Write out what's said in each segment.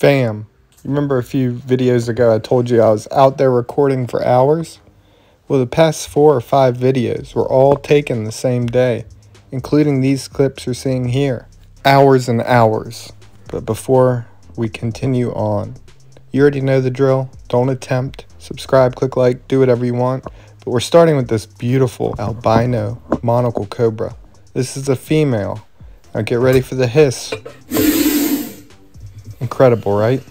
Fam, remember a few videos ago I told you I was out there recording for hours? Well, the past four or five videos were all taken the same day, including these clips you're seeing here. Hours and hours. But before we continue on, you already know the drill. Don't attempt. Subscribe, click like, do whatever you want. But we're starting with this beautiful albino monocle cobra. This is a female. Now get ready for the hiss. Incredible, right?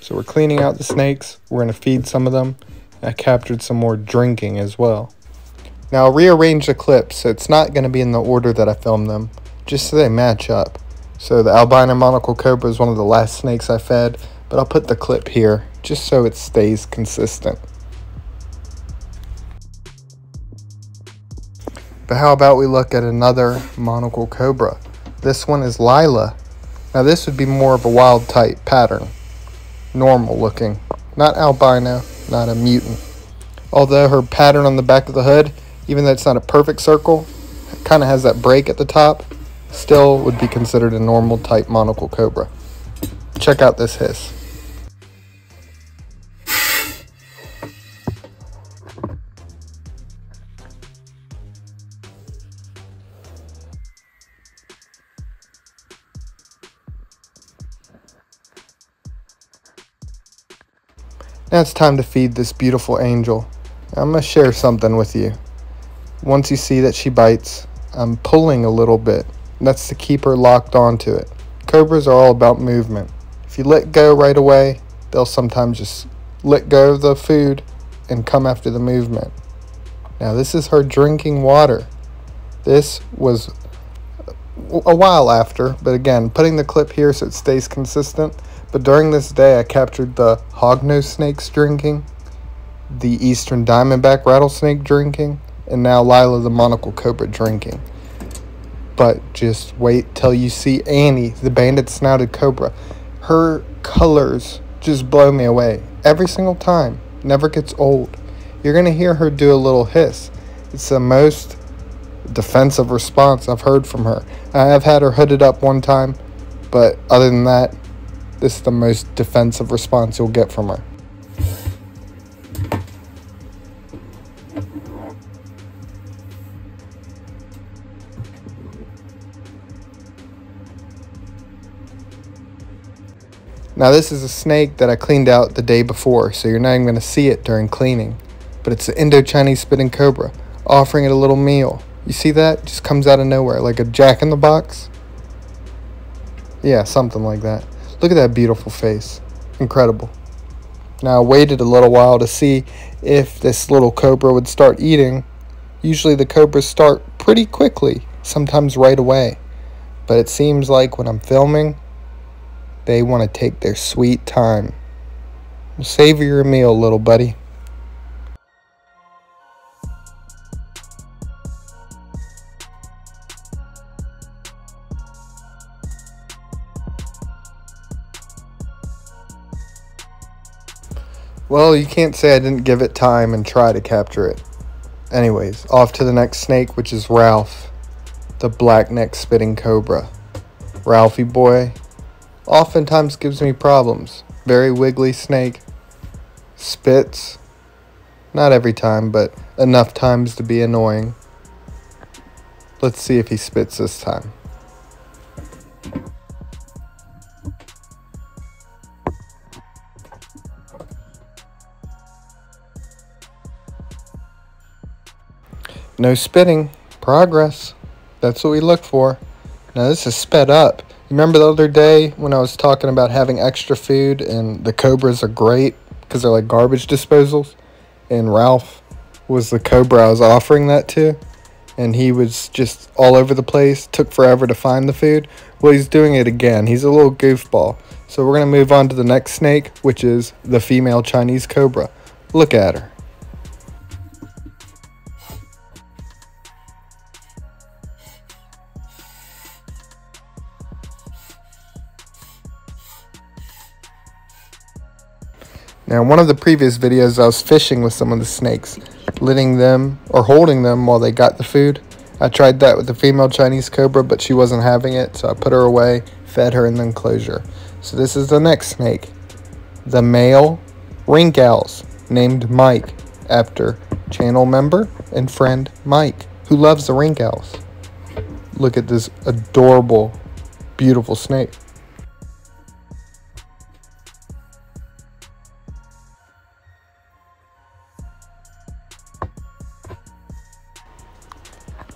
So we're cleaning out the snakes. We're going to feed some of them. I captured some more drinking as well. Now I'll rearrange the clips so it's not going to be in the order that I filmed them, just so they match up. So the albino monocle cobra is one of the last snakes I fed, but I'll put the clip here just so it stays consistent. But how about we look at another monocle cobra? This one is Lila. Now this would be more of a wild type pattern. Normal looking. Not albino, not a mutant. Although her pattern on the back of the hood, even though it's not a perfect circle, kind of has that break at the top, still would be considered a normal type monocle cobra. Check out this hiss. Now it's time to feed this beautiful angel. I'm going to share something with you. Once you see that she bites, I'm pulling a little bit. That's to keep her locked onto it. Cobras are all about movement. If you let go right away, they'll sometimes just let go of the food and come after the movement. Now this is her drinking water. This was a while after, but again, putting the clip here so it stays consistent. But during this day, I captured the hognose snakes drinking, the eastern diamondback rattlesnake drinking, and now Lila the monocle cobra drinking. But just wait till you see Annie, the banded snouted cobra. Her colors just blow me away. Every single time. Never gets old. You're going to hear her do a little hiss. It's the most defensive response I've heard from her. I have had her hooded up one time, but other than that, this is the most defensive response you'll get from her. Now this is a snake that I cleaned out the day before, so you're not even going to see it during cleaning. But it's the Indo-Chinese spitting cobra, offering it a little meal. You see that? Just comes out of nowhere, like a jack in the box. Yeah, something like that. Look at that beautiful face. Incredible. Now, I waited a little while to see if this little cobra would start eating. Usually the cobras start pretty quickly, sometimes right away. But it seems like when I'm filming, they want to take their sweet time. Savor your meal, little buddy. Well, you can't say I didn't give it time and try to capture it. Anyways, off to the next snake, which is Ralph, the black neck spitting cobra. Ralphie boy oftentimes gives me problems. Very wiggly snake. Spits. Not every time, but enough times to be annoying. Let's see if he spits this time. No spitting. Progress. That's what we look for. Now this is sped up. Remember the other day when I was talking about having extra food and the cobras are great because they're like garbage disposals? And Ralph was the cobra I was offering that to. And he was just all over the place, took forever to find the food. Well, he's doing it again. He's a little goofball. So we're going to move on to the next snake, which is the female Chinese cobra. Look at her. Now, in one of the previous videos, I was fishing with some of the snakes, letting them or holding them while they got the food. I tried that with the female Chinese cobra, but she wasn't having it, so I put her away, fed her in the enclosure. So this is the next snake. The male rinkhals named Mike after channel member and friend Mike who loves the rinkhals. Look at this adorable, beautiful snake.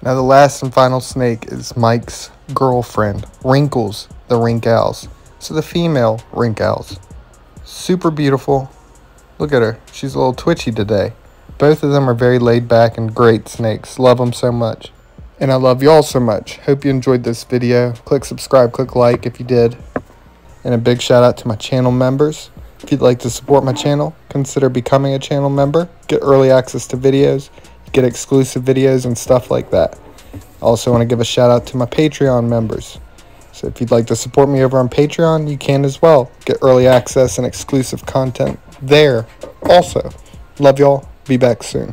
Now the last and final snake is Mike's girlfriend, Wrinkles, the rinkhals. So the female rinkhals. Super beautiful. Look at her. She's a little twitchy today. Both of them are very laid back and great snakes. Love them so much. And I love y'all so much. Hope you enjoyed this video. Click subscribe, click like if you did. And a big shout out to my channel members. If you'd like to support my channel, consider becoming a channel member. Get early access to videos, get exclusive videos and stuff like that. I also want to give a shout out to my Patreon members. So if you'd like to support me over on Patreon, you can as well. Get early access and exclusive content there also. Love y'all. Be back soon.